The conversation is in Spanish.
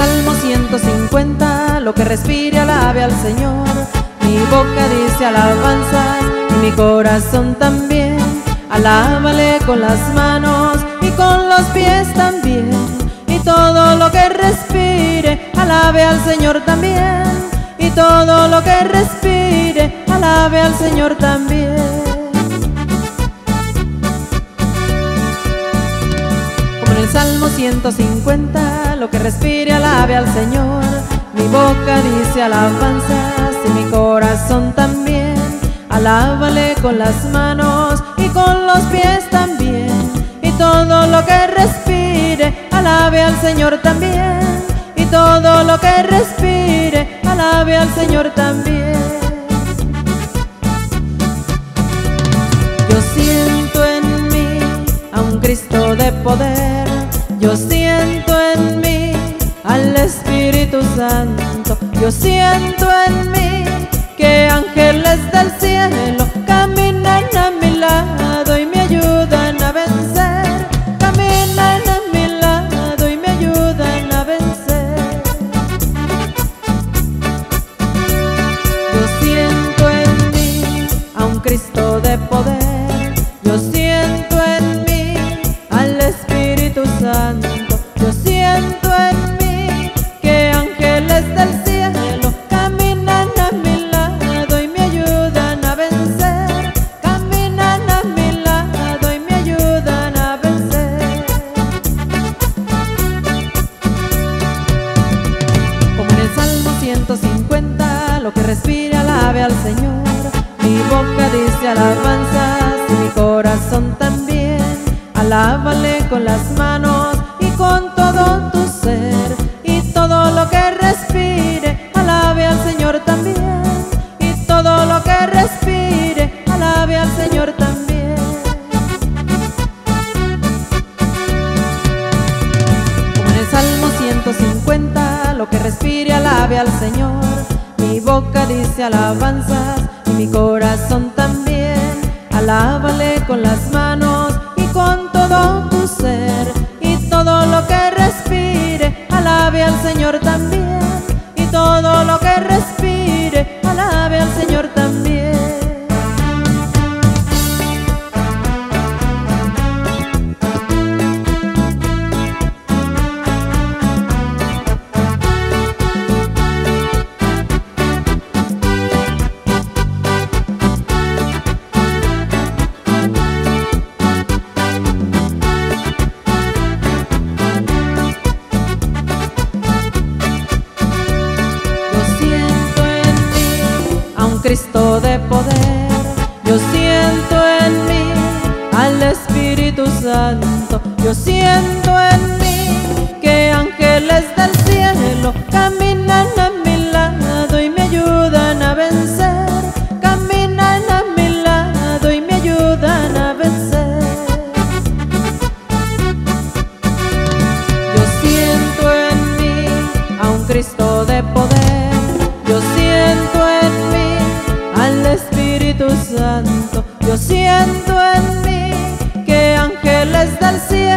en Salmo 150, lo que respire alabe al Señor. Mi boca dice alabanzas y mi corazón también. Alábale con las manos y con los pies también. Y todo lo que respire, alabe al Señor también. Y todo lo que respire, alabe al Señor también. el Salmo 150, lo que respire alabe al Señor. Mi boca dice alabanzas y mi corazón también. Alábale con las manos y con los pies también. Y todo lo que respire, alabe al Señor también. Y todo lo que respire, alabe al Señor también. Yo siento en mí a un Cristo de poder yo siento Espíritu Santo. Yo siento en mí que ángeles del cielo caminan a mi lado y me ayudan a vencer. Caminan a mi lado y me ayudan a vencer. Yo siento en mí a un Cristo de poder. 150, lo que respire alabe al Señor. Mi boca dice alabanzas y mi corazón también. Alábale con las manos y con todo tu ser. Y todo lo que respire, alabe al Señor también. Y todo lo que respire, alabe al Señor también. Como en el Salmo 150, lo que respire, alabe al Señor. Boca dice alabanzas y mi corazón también. Alábale con las manos y con todo tu ser. Y todo lo que respire, alabe al Señor también. Y todo lo que respire, Cristo de poder. Yo siento en mí al Espíritu Santo. Yo siento en mí que ángeles del cielo caminan a mi lado y me ayudan a vencer. Caminan a mi lado y me ayudan a vencer. Yo siento en mí a un Cristo de poder. Yo siento en mí que ángeles del cielo